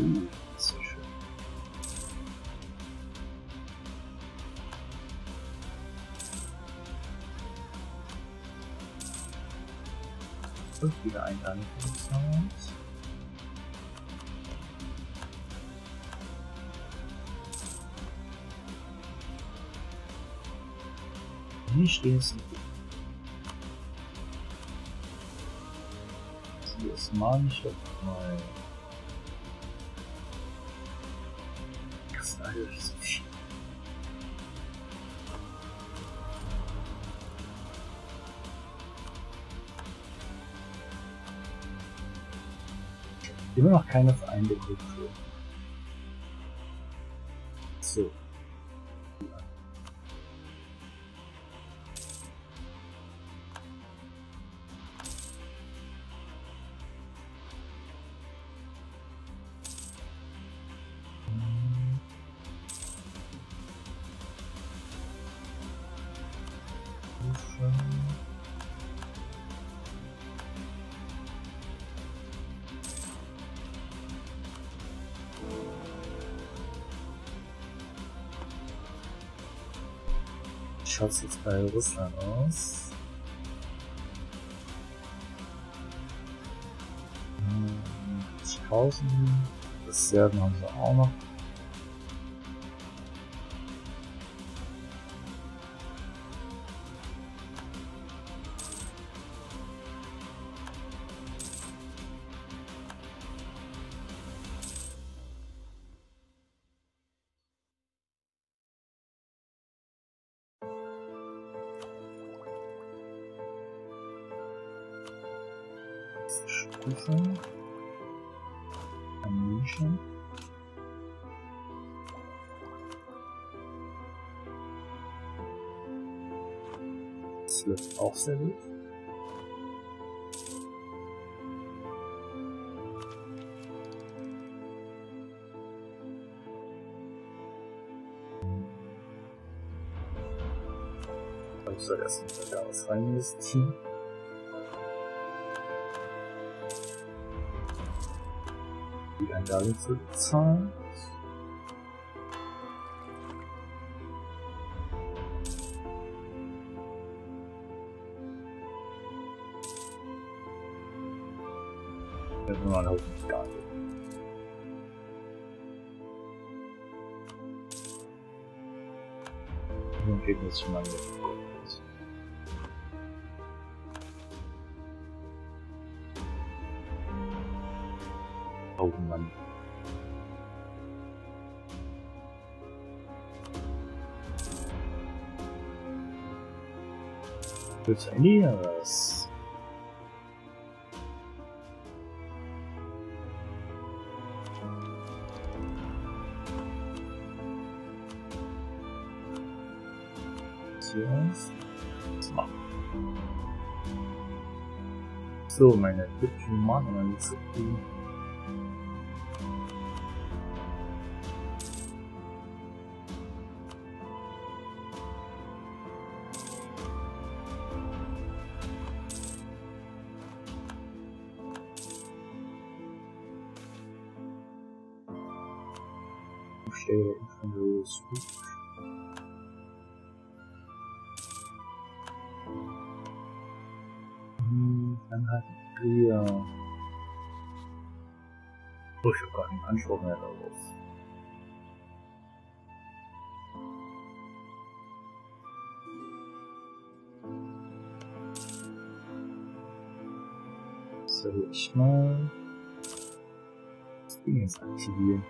Uh, sehr schön. Und wieder ein Landungshaus. Hier osmanische Mal. Das ist alles so Immer noch keine Feinde Kultur. So. Schaut es jetzt bei Russland aus? Hm, 1000. Das Serben haben sie auch noch. Stufe. Ammunition. Das läuft auch sehr gut. Ich soll erst mal da was rein. Die Einlage zurückzahlen. Das ist nur ein Haufen Gage. Nun geht es schon mal Petunias. Yes. Smart. So meine Bitcoin-Mann, Hm, dann hatten wir. Oh, ich hab gar keinen Anspruch mehr darauf. Soll ich mal das Ding jetzt aktivieren?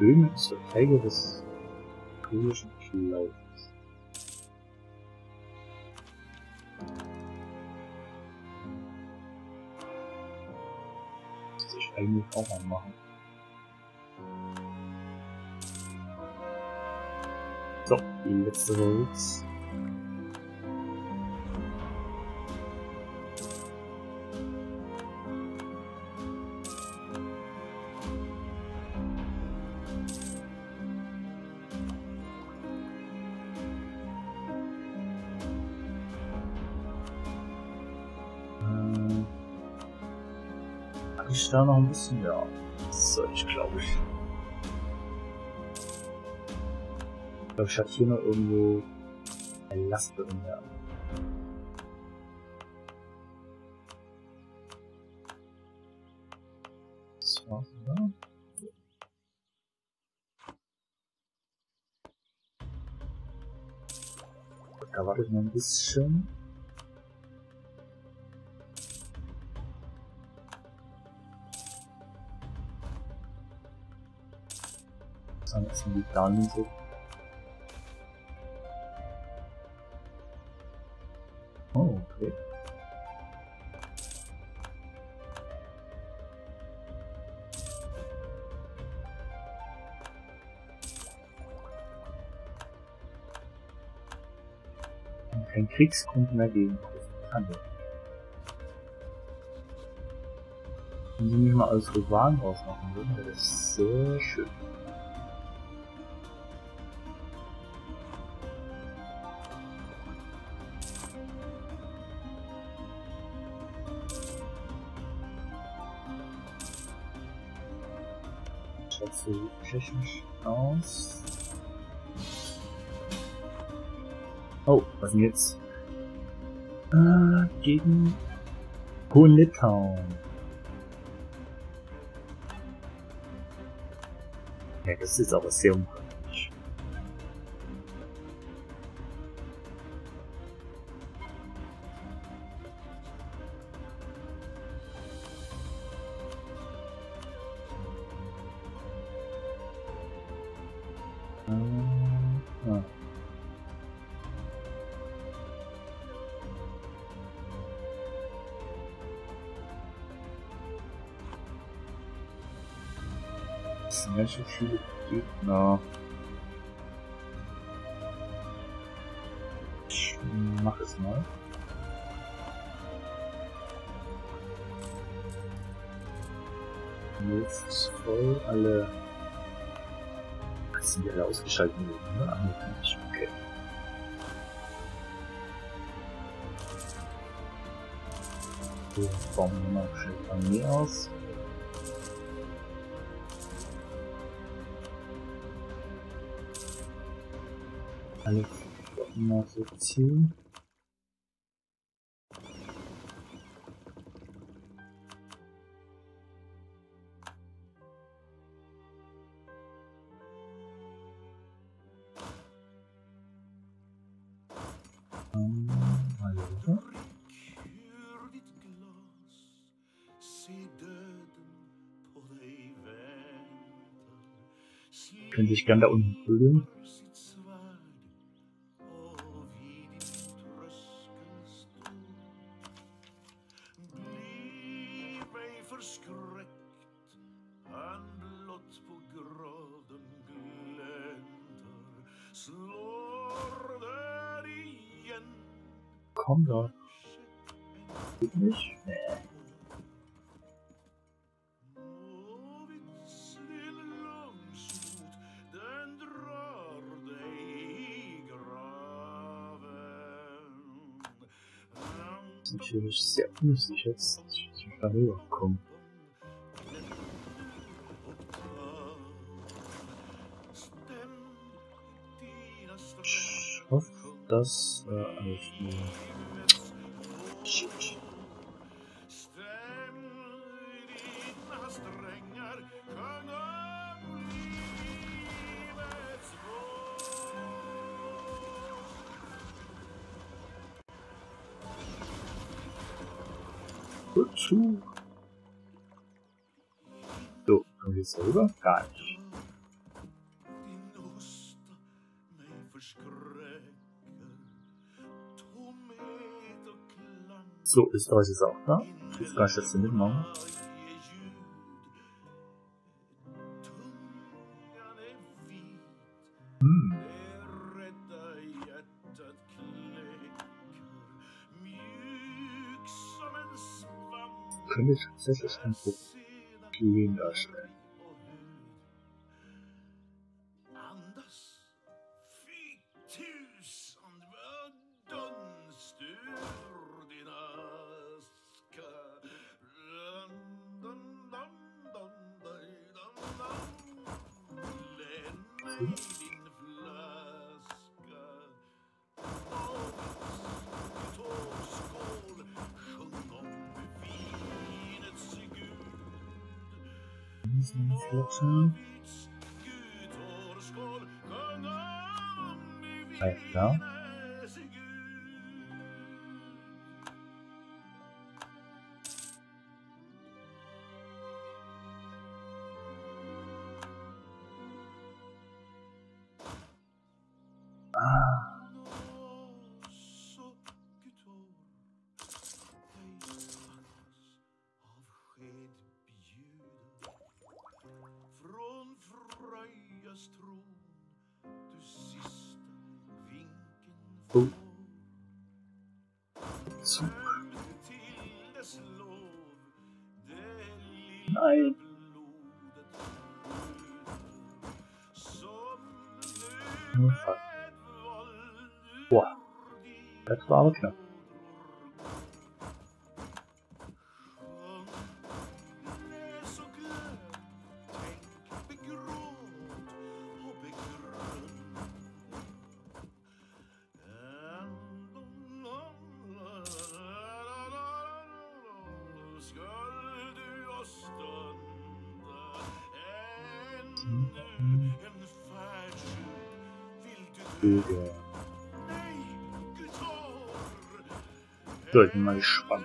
Böhmen zur Feige des kurischen Glaubens. Das ich eigentlich auch mal machen. So, die letzte Holz. Ich da noch ein bisschen? Ja, soll ich, glaube ich. Ich glaube, ich hatte hier noch irgendwo eine Last drin, ja. War's, oder? Da warte ich noch ein bisschen. Dann ist die Planen so. Oh, okay. Kein Kriegsgrund mehr gegen Großbritannien. Wenn sie mich mal als Rivalen ausmachen würden, wäre das sehr schön. Technisch aus. Oh, was denn jetzt? Äh, gegen Hohenlitauen. Ja, das ist aber sehr unpraktisch. Ganz schön viele Gegner. Ich mach es mal. Jetzt voll alle. Das sind die alle ausgeschaltet ne? Ah, nee, nicht. Okay. So, bauen wir mal schnell Armee aus. Alle mal so ziehen. Könnte ich gern da unten füllen. Forskrekkt, han blott på graden glenter. Slår der igjen, Komm da. nicht? Natürlich sehr ungünstig jetzt, ich nicht da rüberkomme. Dass äh, nur. Shit. Vår. Wozu? So, kommen wir jetzt rüber? Gar nicht. So, ist auch da. Jetzt kann ich das hier mitmachen. Hm, könnte ich tatsächlich ein Problem darstellen. Flossen. Ja. 哇还是老的漂 Кто это на?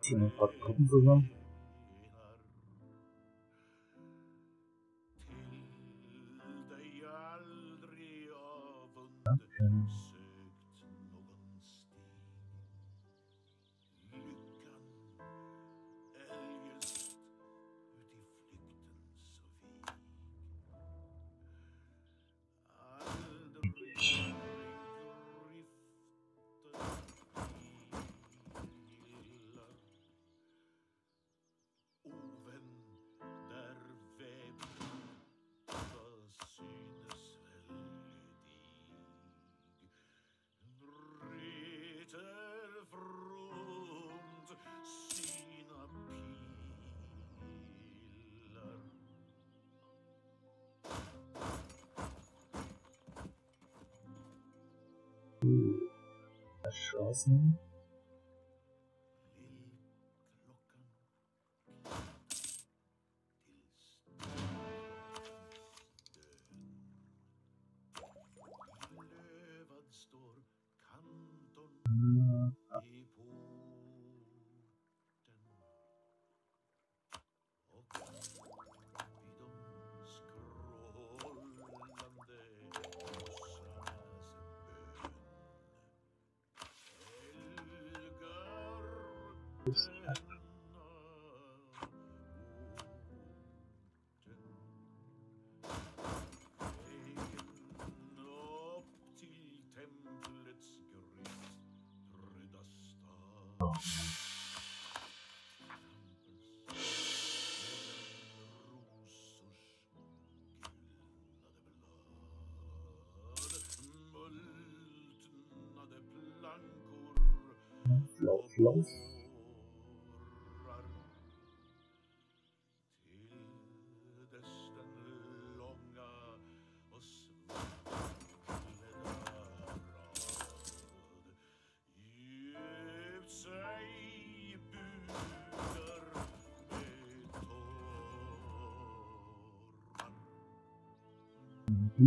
Tiene un. Shoes. Tamam. Lauf, lauf.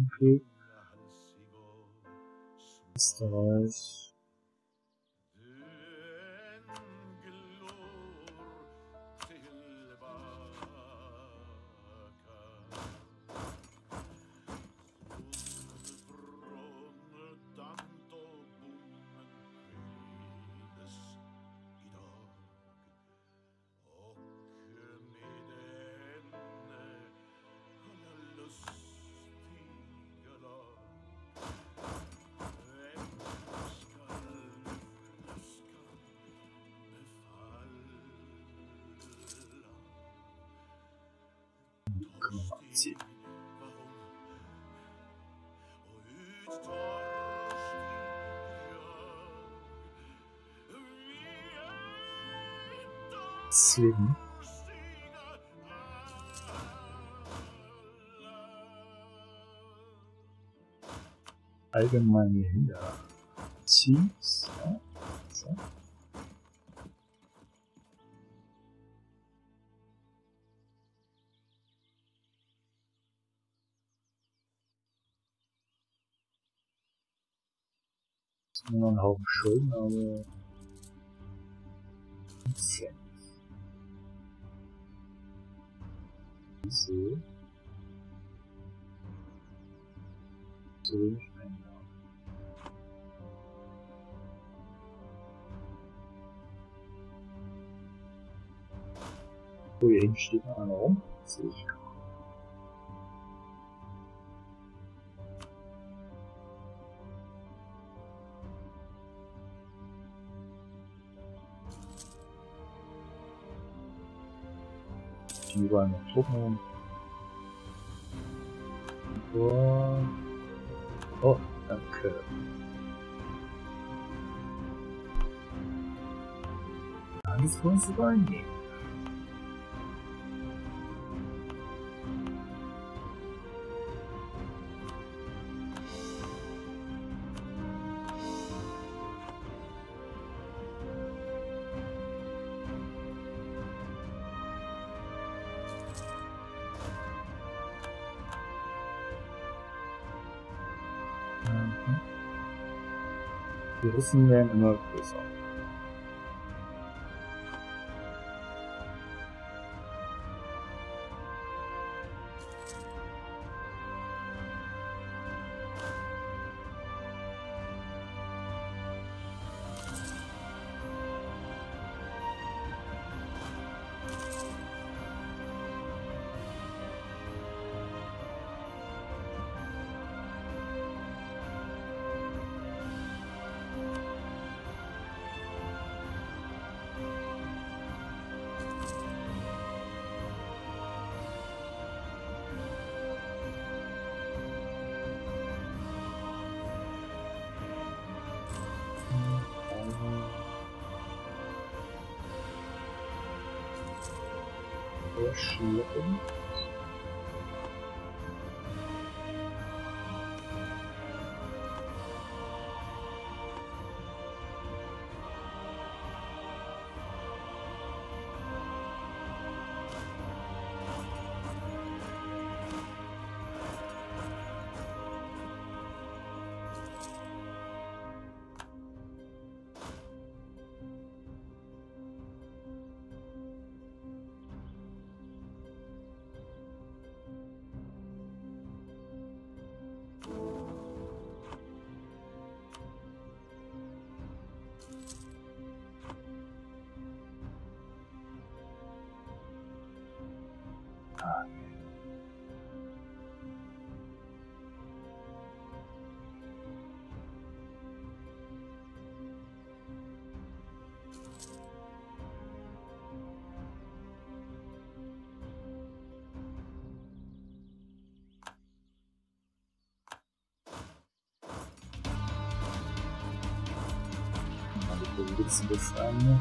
Noch ein Flug. Är Zehn. Allgemeine Hinterziehs. Ja. Nur noch ein Haufen Schulden, aber. Cent. Wieso? So wenig Einnahmen. Oh, hier hinten steht noch einer rum. Sehe ich. Die überall noch Truppen. Oh. danke. Alles wollen sie Die Russen werden immer größer. Die Position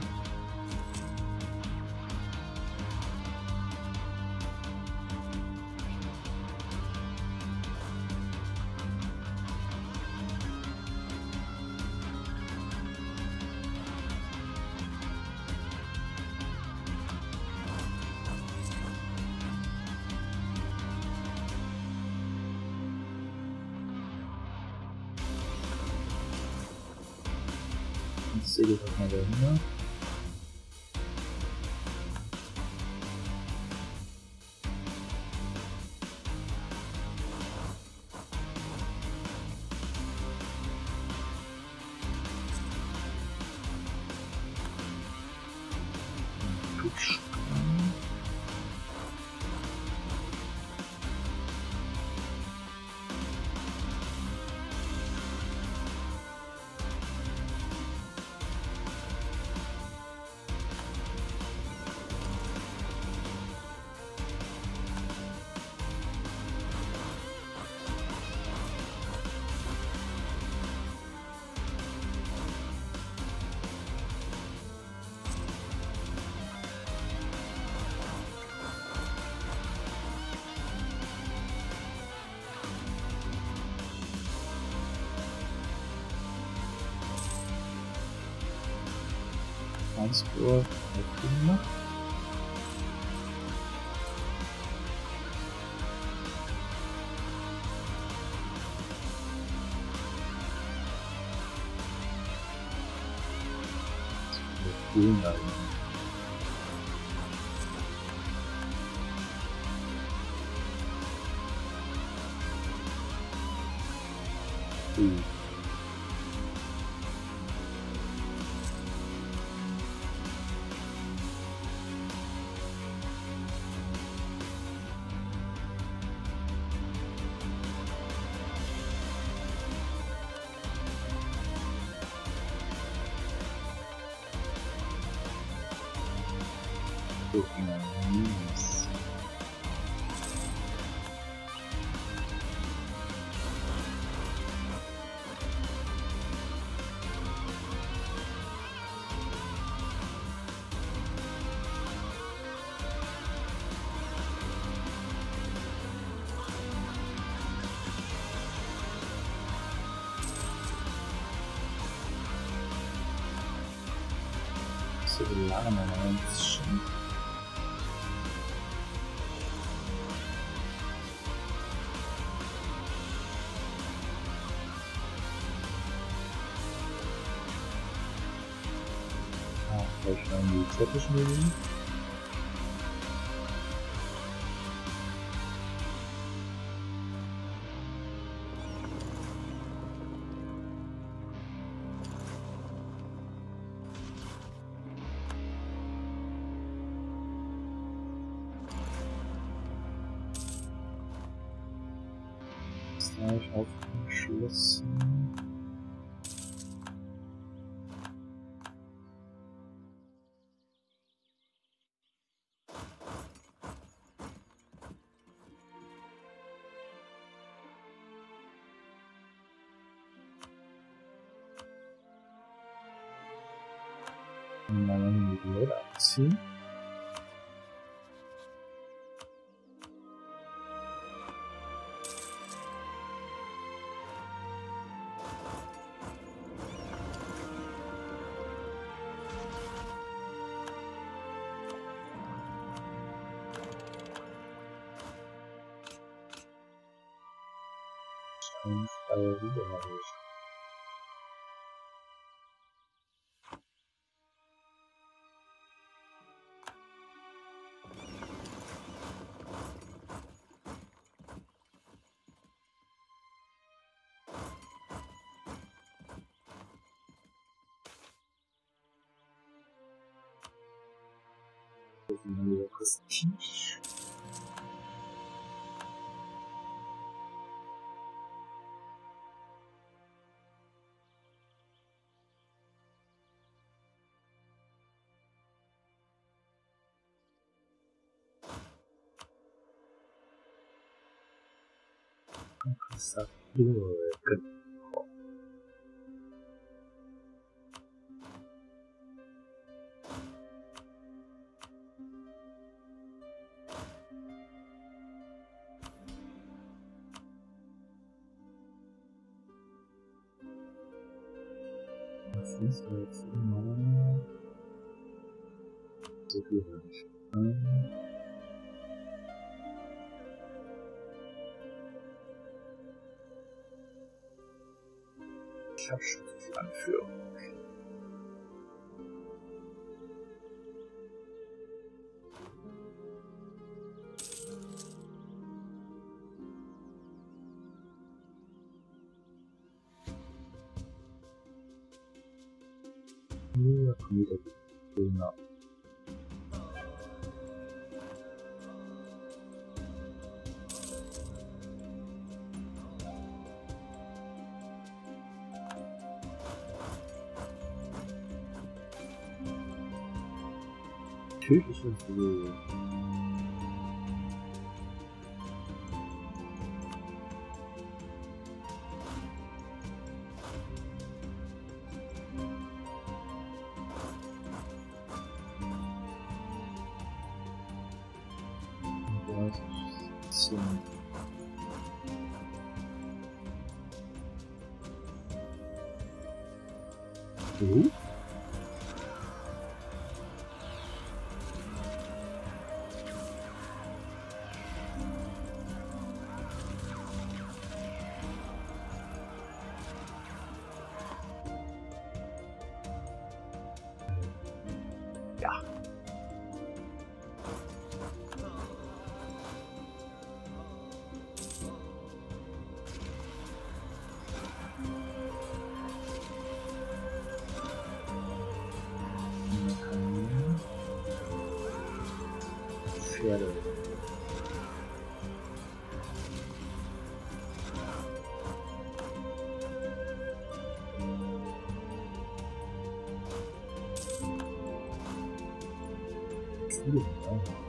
Thanks. Transport, Kinder. Cool, So lange noch jetzt schon. Ah, vielleicht schon die Teppiche nehmen. Mal die Leute abziehen. Ini bisa. Ja, komm wieder. Genau. Tödliche Ruhe. Zum Pferde. Viele, ja, okay.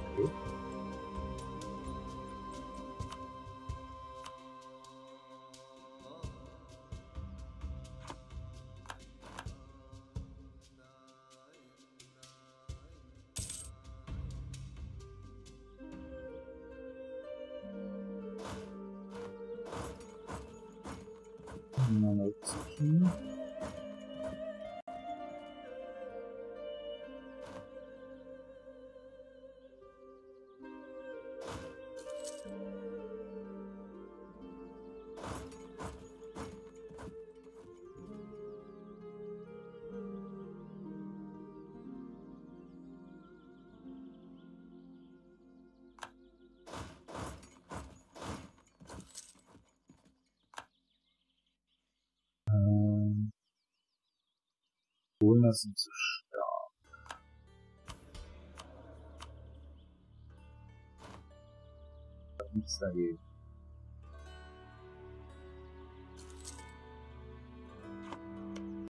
うん、Bewohner sind zu stark. Nichts dagegen.